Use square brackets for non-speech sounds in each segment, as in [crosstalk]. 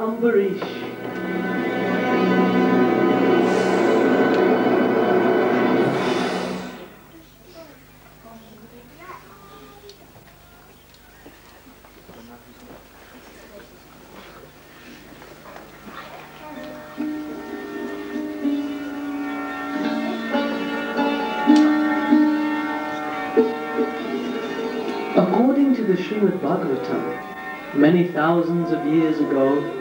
According to the Srimad Bhagavatam, many thousands of years ago,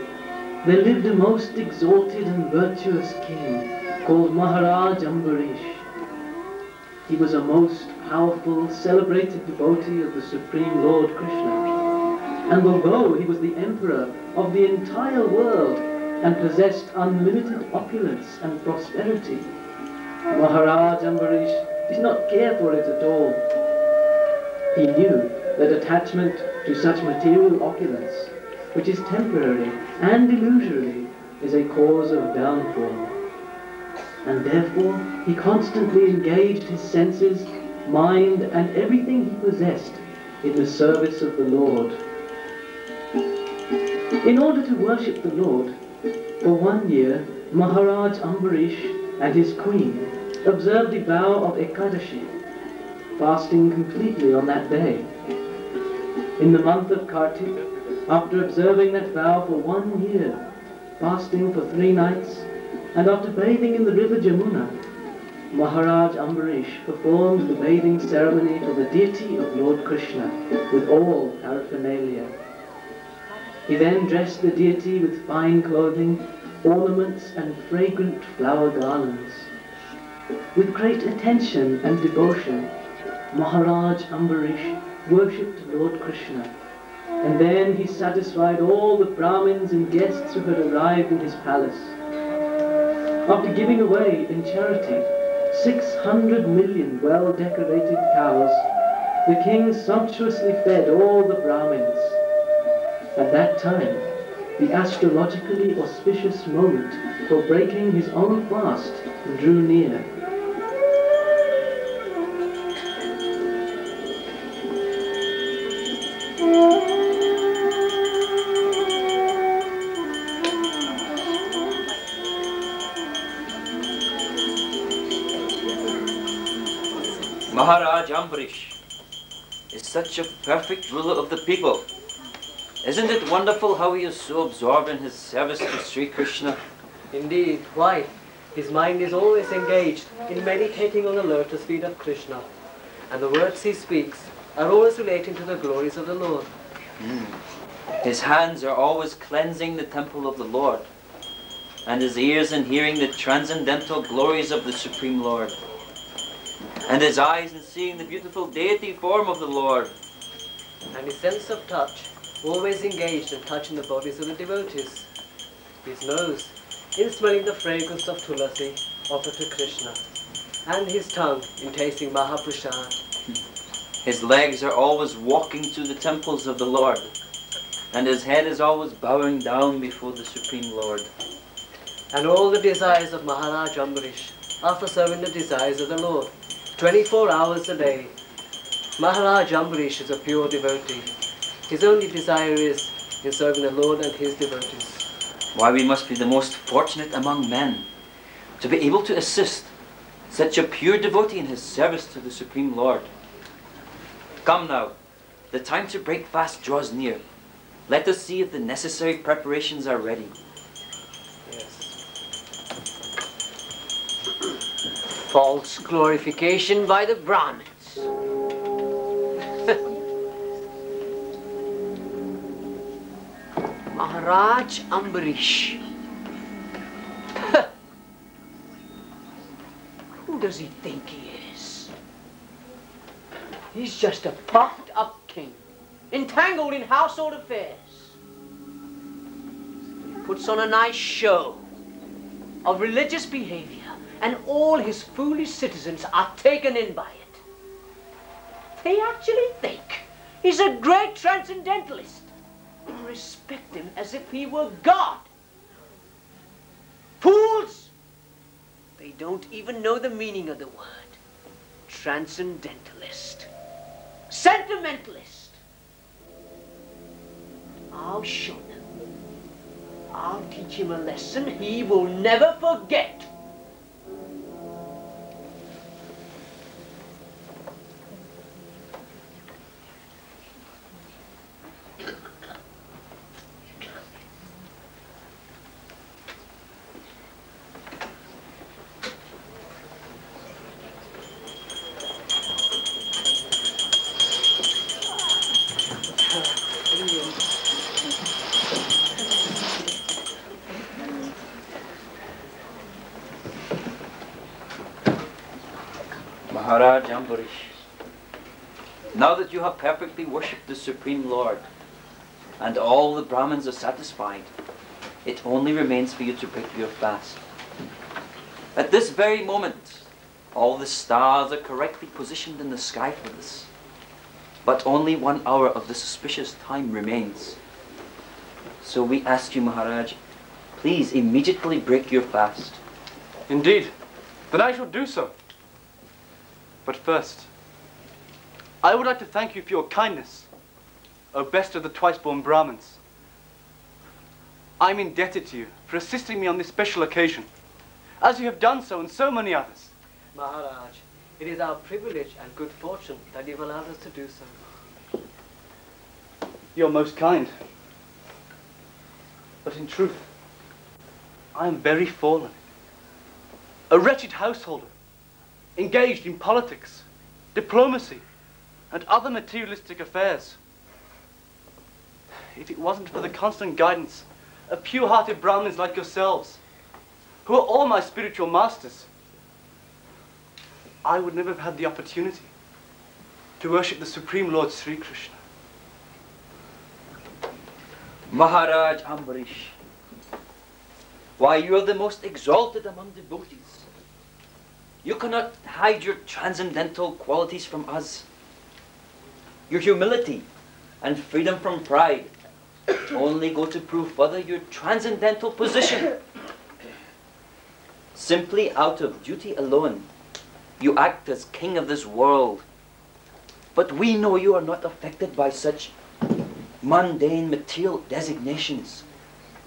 there lived a most exalted and virtuous king called Maharaj Ambarish. He was a most powerful, celebrated devotee of the Supreme Lord Krishna. And although he was the emperor of the entire world and possessed unlimited opulence and prosperity, Maharaj Ambarish did not care for it at all. He knew that attachment to such material opulence, which is temporary and illusory, is a cause of downfall. And therefore he constantly engaged his senses, mind, and everything he possessed in the service of the Lord. In order to worship the Lord, for one year Maharaj Ambarish and his queen observed the vow of Ekadashi, fasting completely on that day. In the month of Kartik, after observing that vow for one year, fasting for three nights, and after bathing in the river Jamuna, Maharaj Ambarish performed the bathing ceremony for the deity of Lord Krishna with all paraphernalia. He then dressed the deity with fine clothing, ornaments, and fragrant flower garlands. With great attention and devotion, Maharaj Ambarish worshipped Lord Krishna. And then he satisfied all the Brahmins and guests who had arrived in his palace. After giving away in charity 600 million well-decorated cows, the king sumptuously fed all the Brahmins. At that time, the astrologically auspicious moment for breaking his own fast drew near. Ambarish is such a perfect ruler of the people. Isn't it wonderful how he is so absorbed in his service to Sri Krishna? Indeed, why? His mind is always engaged in meditating on the lotus feet of Krishna, and the words he speaks are always relating to the glories of the Lord. Hmm. His hands are always cleansing the temple of the Lord, and his ears in hearing the transcendental glories of the Supreme Lord, and his eyes in seeing the beautiful deity form of the Lord. and his sense of touch always engaged in touching the bodies of the devotees. His nose in smelling the fragrance of tulasi offered to Krishna, and his tongue in tasting Mahaprasad. His legs are always walking to the temples of the Lord, and his head is always bowing down before the Supreme Lord. And all the desires of Maharaj Ambarish are for serving the desires of the Lord, 24 hours a day. Maharaj Ambarish is a pure devotee. His only desire is in serving the Lord and his devotees. Why we must be the most fortunate among men to be able to assist such a pure devotee in his service to the Supreme Lord. Come now, the time to break fast draws near. Let us see if the necessary preparations are ready. Yes. False glorification by the Brahmins. [laughs] Maharaj Ambarish. [laughs] Who does he think he is? He's just a puffed up king, entangled in household affairs. He puts on a nice show of religious behavior and all his foolish citizens are taken in by it. They actually think he's a great transcendentalist and respect him as if he were God. Fools! They don't even know the meaning of the word. Transcendentalist. Sentimentalist. I'll show them. I'll teach him a lesson he will never forget. Ambarish, now that you have perfectly worshipped the Supreme Lord, and all the Brahmins are satisfied, it only remains for you to break your fast. At this very moment, all the stars are correctly positioned in the sky for this. But only one hour of the suspicious time remains. So we ask you, Maharaj, please immediately break your fast. Indeed. Then I shall do so. But first, I would like to thank you for your kindness, O best of the twice-born Brahmins. I'm indebted to you for assisting me on this special occasion, as you have done so and so many others. Maharaj, it is our privilege and good fortune that you've allowed us to do so. You're most kind. But in truth, I am very fallen. A wretched householder, engaged in politics, diplomacy, and other materialistic affairs. If it wasn't for the constant guidance of pure-hearted Brahmins like yourselves, who are all my spiritual masters, I would never have had the opportunity to worship the Supreme Lord Sri Krishna. Maharaj Ambarish, why you are the most exalted among the devotees. You cannot hide your transcendental qualities from us. Your humility and freedom from pride only go to prove further your transcendental position. Simply out of duty alone, you act as king of this world. But we know you are not affected by such mundane material designations,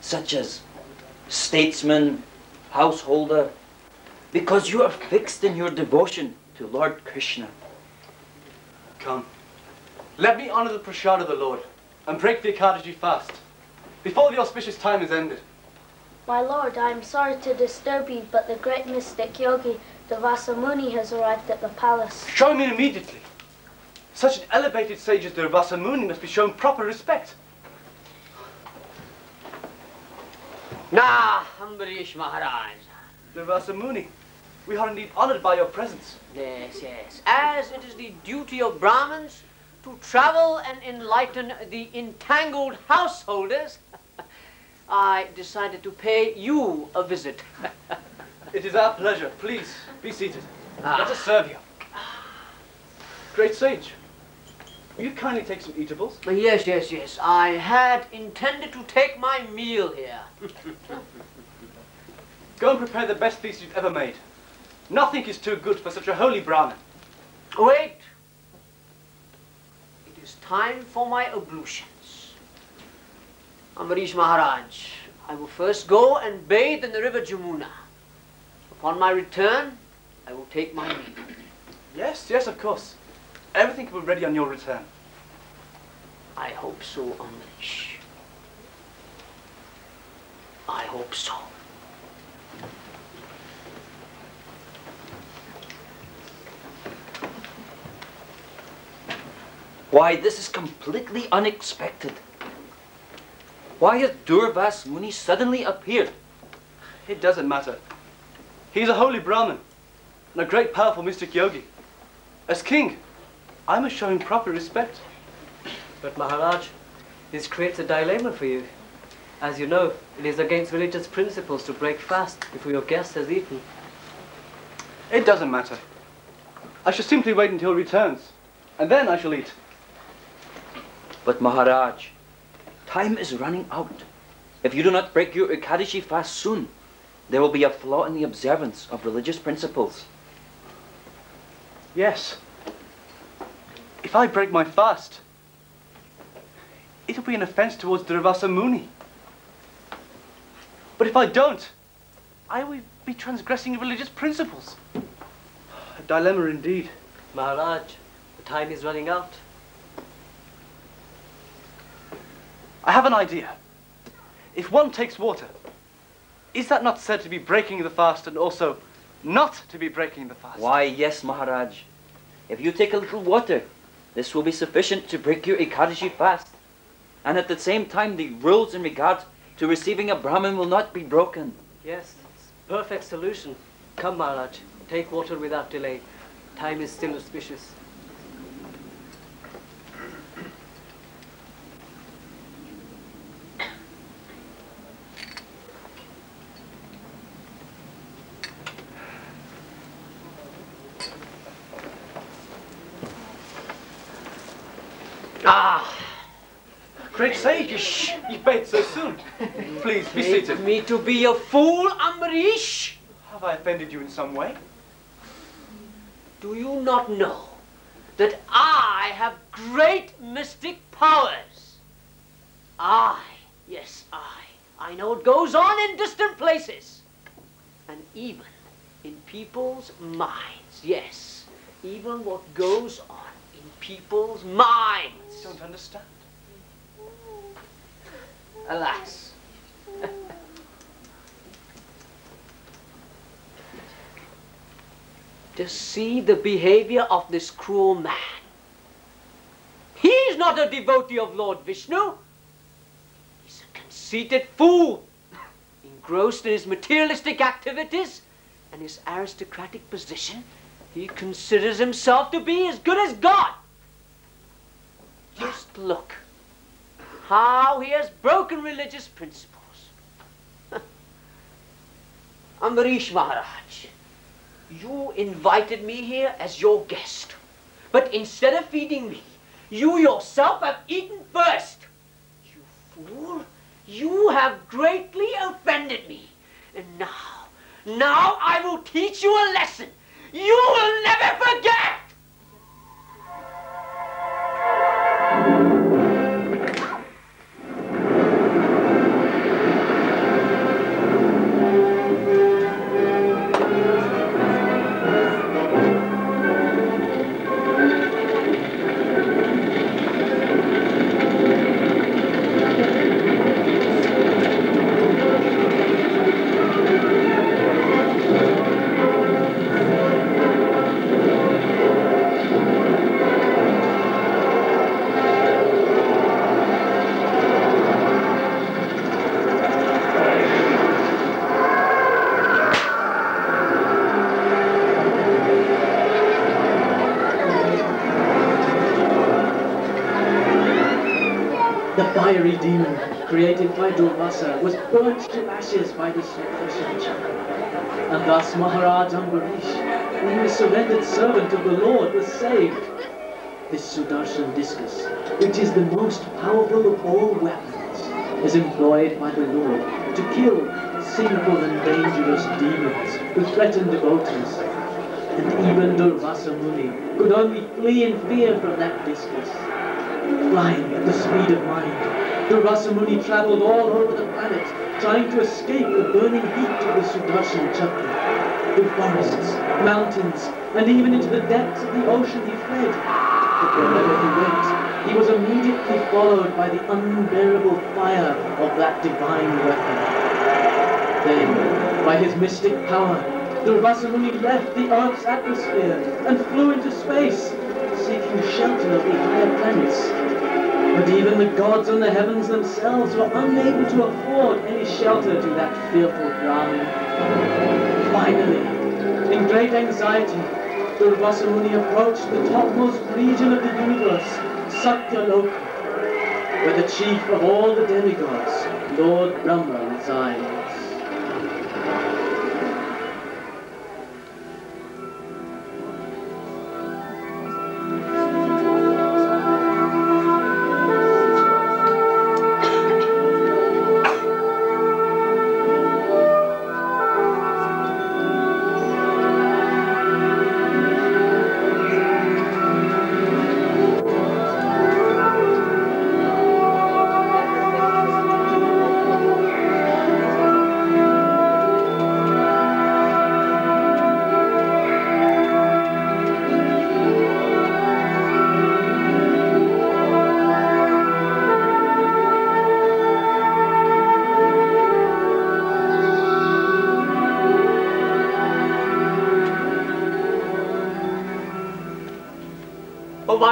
such as statesman, householder, because you are fixed in your devotion to Lord Krishna. Come, let me honor the prasad of the Lord and break the Ekadashi fast before the auspicious time is ended. My lord, I am sorry to disturb you, but the great mystic yogi Durvasa Muni has arrived at the palace. Show me immediately. Such an elevated sage as Durvasa Muni must be shown proper respect. Nah, Ambarish Maharaj. Durvasa Muni, we are indeed honored by your presence. Yes, yes. As it is the duty of Brahmins to travel and enlighten the entangled householders, [laughs] I decided to pay you a visit. [laughs] It is our pleasure. Please, be seated. Ah. Let us serve you. Great sage, will you kindly take some eatables? yes, yes, yes. I had intended to take my meal here. [laughs] Go and prepare the best feast you've ever made. Nothing is too good for such a holy Brahmin. Wait. It is time for my ablutions. Ambarish Maharaj, I will first go and bathe in the river Jamuna. Upon my return, I will take my meal. Yes, yes, of course. Everything will be ready on your return. I hope so, Ambarish. I hope so. Why, this is completely unexpected. Why has Durvas Muni suddenly appeared? It doesn't matter. He's a holy Brahmin and a great powerful mystic yogi. As king, I must show him proper respect. But Maharaj, this creates a dilemma for you. As you know, it is against religious principles to break fast before your guest has eaten. It doesn't matter. I shall simply wait until he returns, and then I shall eat. But Maharaj, time is running out. If you do not break your Ekadashi fast soon, there will be a flaw in the observance of religious principles. Yes. If I break my fast, it'll be an offense towards Durvasa Muni. But if I don't, I will be transgressing religious principles. A dilemma indeed. Maharaj, the time is running out. I have an idea. If one takes water, is that not said to be breaking the fast and also not to be breaking the fast? Why, yes, Maharaj. If you take a little water, this will be sufficient to break your Ekadashi fast. And at the same time, the rules in regard to receiving a Brahmin will not be broken. Yes, it's perfect solution. Come, Maharaj, take water without delay. Time is still auspicious. Ah! Great sage, you bathed so soon. Please be Take seated. me to be a fool, Ambarish? Have I offended you in some way? Do you not know that I have great mystic powers? I, yes, I. I know it goes on in distant places. And even in people's minds, yes. Even what goes on in people's minds. I don't understand. Alas. To see the behavior of this cruel man. He's not a devotee of Lord Vishnu. He's a conceited fool, engrossed in his materialistic activities and his aristocratic position. He considers himself to be as good as God. Just look how he has broken religious principles. [laughs] Ambarish Maharaj, you invited me here as your guest. But instead of feeding me, you yourself have eaten first. You fool, you have greatly offended me. And now, now I will teach you a lesson fiery demon created by Durvasa was burnt to ashes by the Sudarshan. And thus Maharaj Ambarish, being a surrendered servant of the Lord, was saved. This Sudarshan discus, which is the most powerful of all weapons, is employed by the Lord to kill sinful and dangerous demons who threaten devotees. And even Durvasa Muni could only flee in fear from that discus. Flying at the speed of mind, Durvasa Muni traveled all over the planet, trying to escape the burning heat of the Sudarshan Chakra. Through forests, mountains, and even into the depths of the ocean he fled. But wherever he went, he was immediately followed by the unbearable fire of that divine weapon. Then, by his mystic power, Durvasa Muni left the Earth's atmosphere and flew into space, seeking shelter of the higher planets. But even the gods in the heavens themselves were unable to afford any shelter to that fearful Brahmin. Finally, in great anxiety, Durvasamuni approached the topmost region of the universe, Satyaloka, where the chief of all the demigods, Lord Brahma, resides.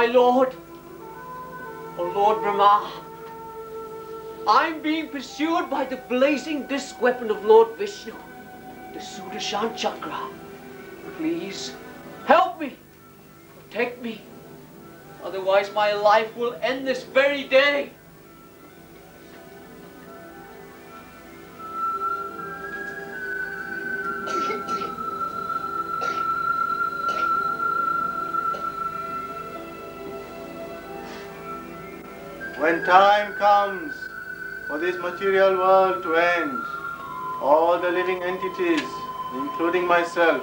My lord. Oh, Lord Brahma. I'm being pursued by the blazing disc weapon of Lord Vishnu, the Sudarshan Chakra. Please, help me. Protect me. Otherwise, my life will end this very day. When time comes for this material world to end, all the living entities, including myself,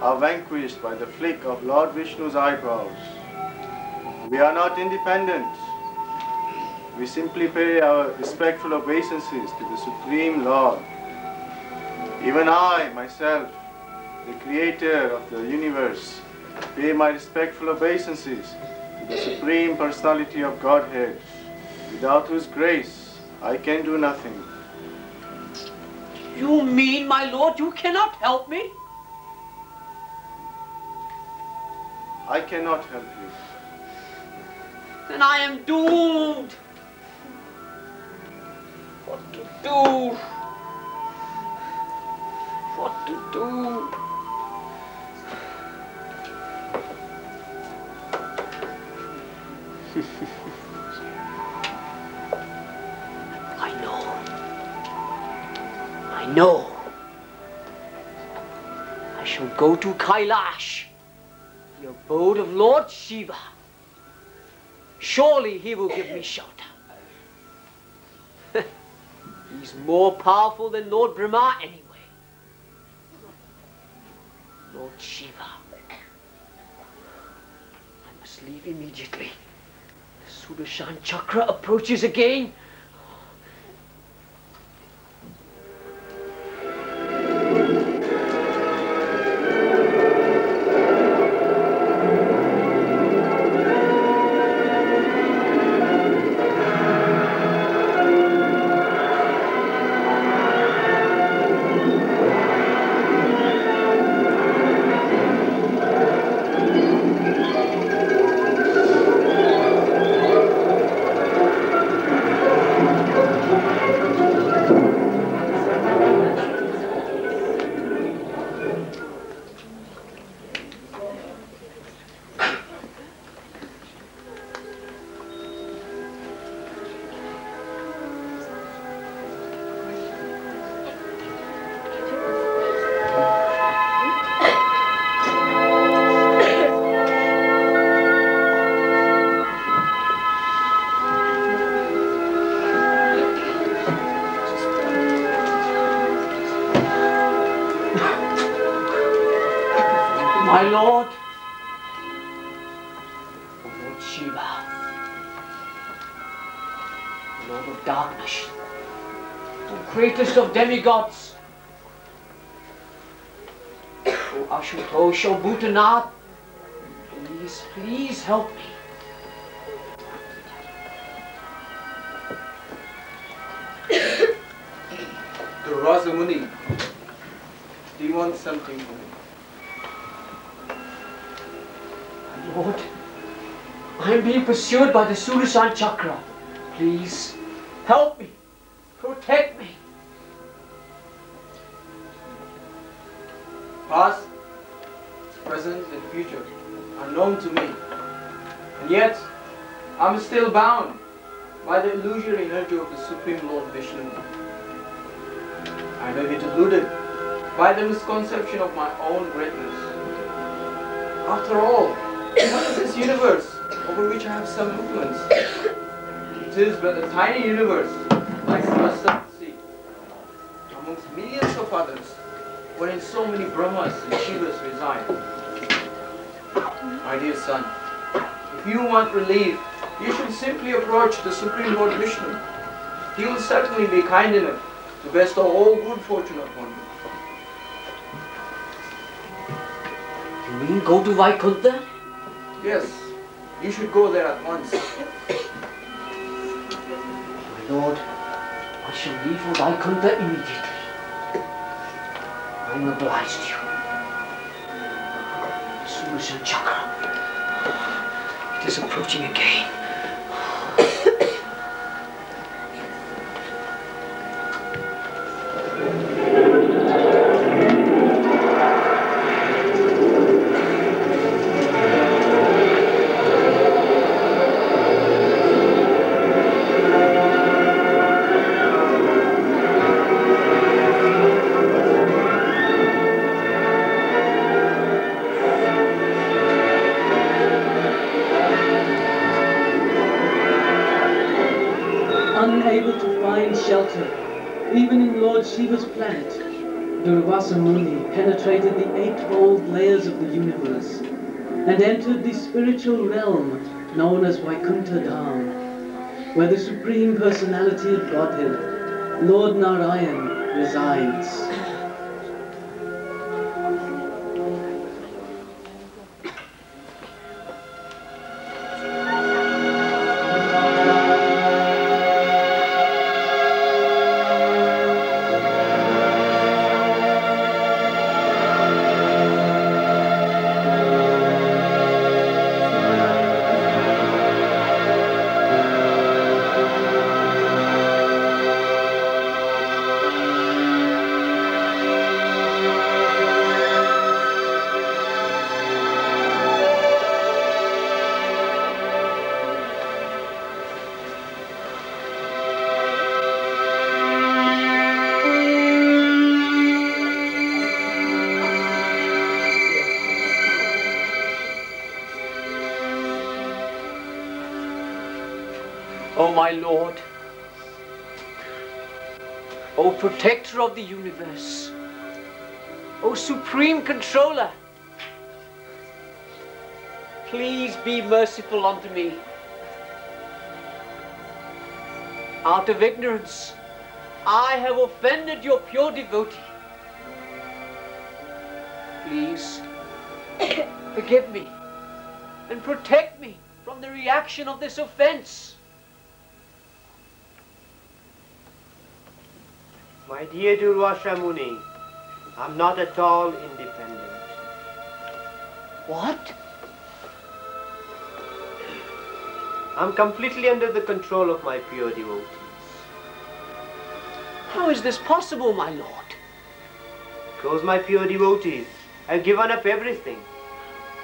are vanquished by the flick of Lord Vishnu's eyebrows. We are not independent. We simply pay our respectful obeisances to the Supreme Lord. Even I, myself, the creator of the universe, pay my respectful obeisances the Supreme Personality of Godhead, without whose grace I can do nothing. You mean, my lord, you cannot help me? I cannot help you. Then I am doomed. What to do? What to do? [laughs] I know. I know. I shall go to Kailash, the abode of Lord Shiva. Surely he will give me shelter. [laughs] He's more powerful than Lord Brahma anyway. Lord Shiva. I must leave immediately. Sudarshan Chakra approaches again. My lord, O Lord Shiva, Lord of darkness, O greatest of demigods, O Ashutosh, O Bhutanath, please, please help me. [coughs] Rasamuni, do you want something from me? Lord, I am being pursued by the Sudarshan Chakra. Please, help me, protect me. Past, present, and future are known to me. And yet, I'm still bound by the illusory energy of the Supreme Lord Vishnu. I may be deluded by the misconception of my own greatness. After all, what is this universe over which I have some influence? It is but a tiny universe, like the mustard sea, amongst millions of others, wherein so many Brahmas and Shivas reside. My dear son, if you want relief, you should simply approach the Supreme Lord Vishnu. He will certainly be kind enough to bestow all good fortune upon you. You mean go to Vaikuntha? Yes, you should go there at once. My lord, I shall leave for thy Vaikuntha immediately. I am obliged to you. Sudarshan Chakra. It is approaching again. Durvasa Muni penetrated the eightfold layers of the universe and entered the spiritual realm known as Vaikuntha Dham, where the Supreme Personality of Godhead, Lord Narayan, resides. My Lord, O Protector of the universe, O Supreme Controller, please be merciful unto me. Out of ignorance, I have offended your pure devotee. Please [coughs] forgive me and protect me from the reaction of this offense. My dear Durvasha Muni, I'm not at all independent. What? I'm completely under the control of my pure devotees. How is this possible, my lord? Because my pure devotees have given up everything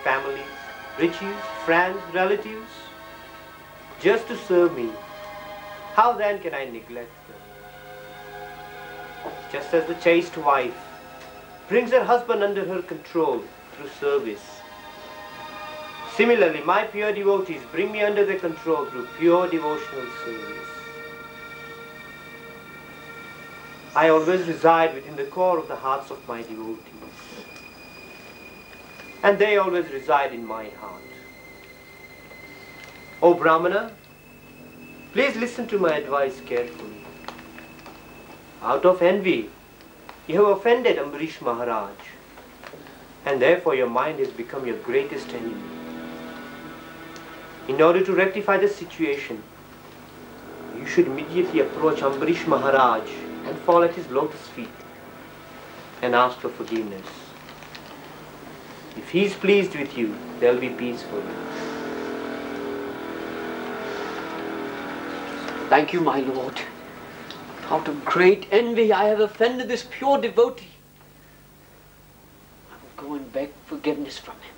families, riches, friends, relatives just to serve me. How then can I neglect them? Just as the chaste wife brings her husband under her control through service. Similarly, my pure devotees bring me under their control through pure devotional service. I always reside within the core of the hearts of my devotees. And they always reside in my heart. O Brahmana, please listen to my advice carefully. Out of envy, you have offended Ambarish Maharaj, and therefore your mind has become your greatest enemy. In order to rectify the situation, you should immediately approach Ambarish Maharaj and fall at his lotus feet and ask for forgiveness. If he is pleased with you, there will be peace for you. Thank you, my lord. Out of great envy, I have offended this pure devotee. I will go and beg forgiveness from him.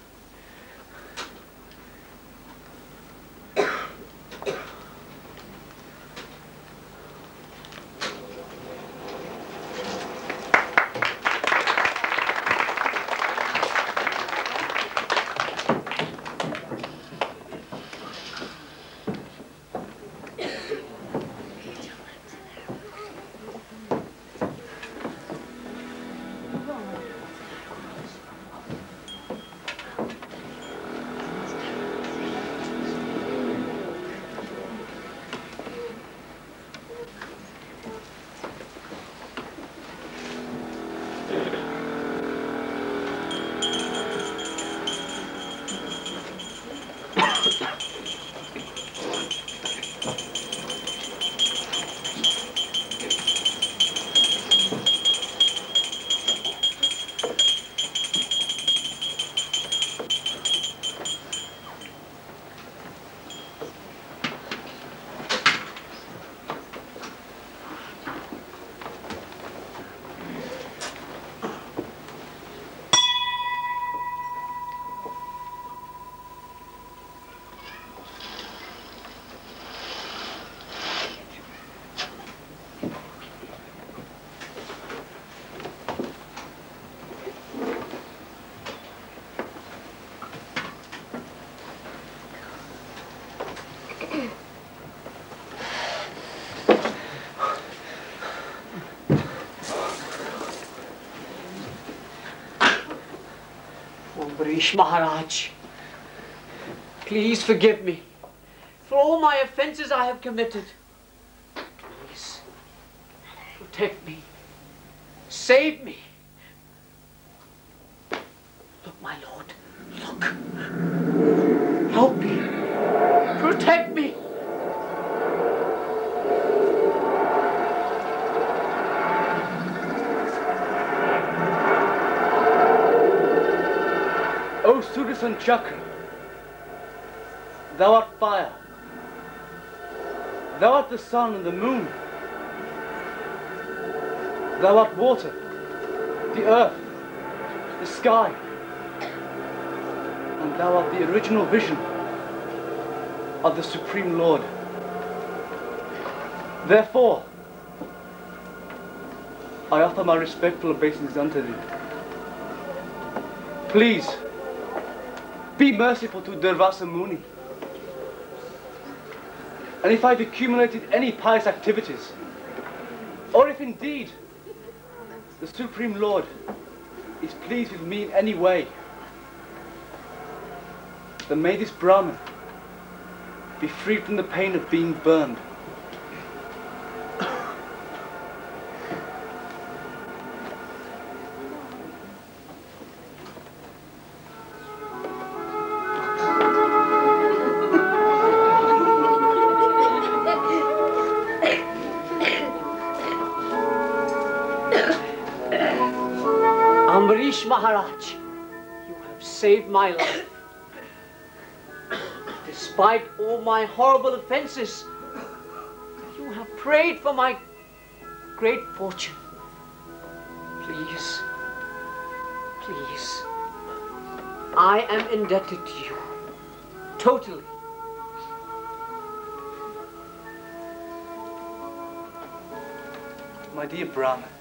Maharaj, please forgive me for all my offenses I have committed. Please, protect me, save me. Look, my lord, look. Help me, protect me. O Sudarshan Chakra, thou art fire. Thou art the sun and the moon. Thou art water, the earth, the sky. And thou art the original vision of the Supreme Lord. Therefore, I offer my respectful obeisance unto thee. Please, be merciful to Durvasa Muni. And if I've accumulated any pious activities, or if indeed the Supreme Lord is pleased with me in any way, then may this Brahmin be freed from the pain of being burned. Maharaj, you have saved my life. Despite all my horrible offenses, you have prayed for my great fortune. Please, please, I am indebted to you, totally. My dear Brahmin,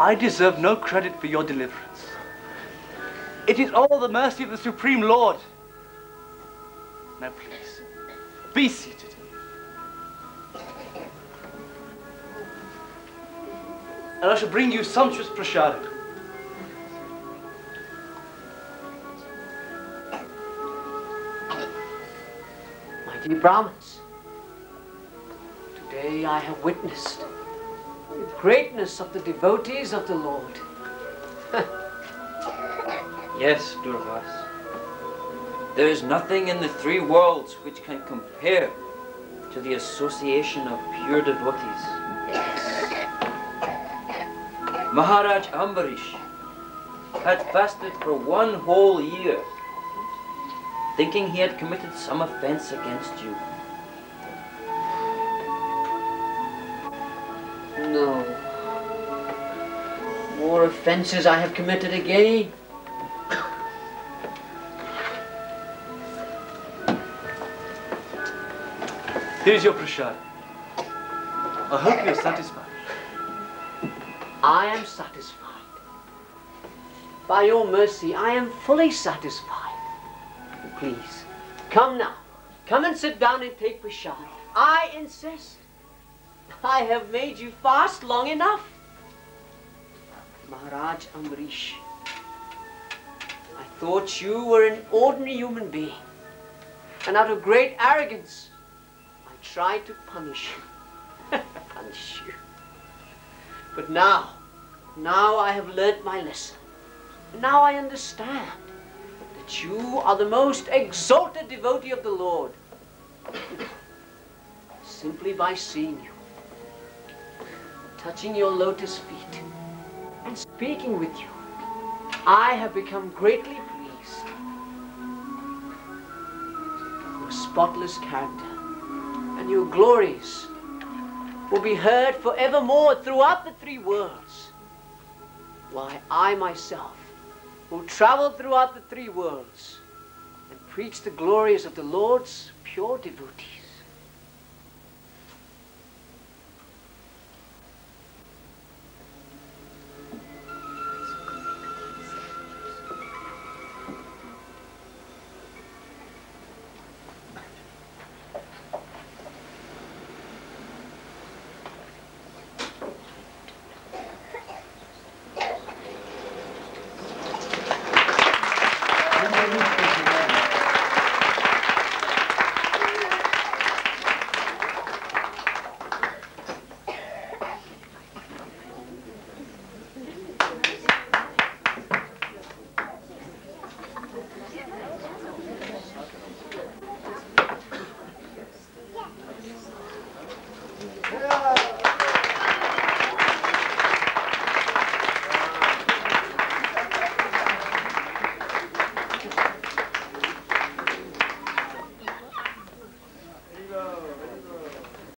I deserve no credit for your deliverance. It is all the mercy of the Supreme Lord. Now please, be seated. And I shall bring you sumptuous prashadam. My dear Brahmins, today I have witnessed greatness of the devotees of the Lord. [laughs] Yes, Durvas. There is nothing in the three worlds which can compare to the association of pure devotees. Maharaj Ambarish had fasted for one whole year, thinking he had committed some offense against you. More offenses I have committed again. Here's your prashad. I hope you're satisfied. I am satisfied. By your mercy, I am fully satisfied. Please, come now. Come and sit down and take prashad. I insist. I have made you fast long enough. Maharaj Ambarish, I thought you were an ordinary human being. And out of great arrogance, I tried to punish you. [laughs] punish you. But now, now I have learnt my lesson. Now I understand that you are the most exalted devotee of the Lord. [coughs] Simply by seeing you, touching your lotus feet, and speaking with you, I have become greatly pleased. Your spotless character and your glories will be heard forevermore throughout the three worlds. Why, I myself will travel throughout the three worlds and preach the glories of the Lord's pure devotees.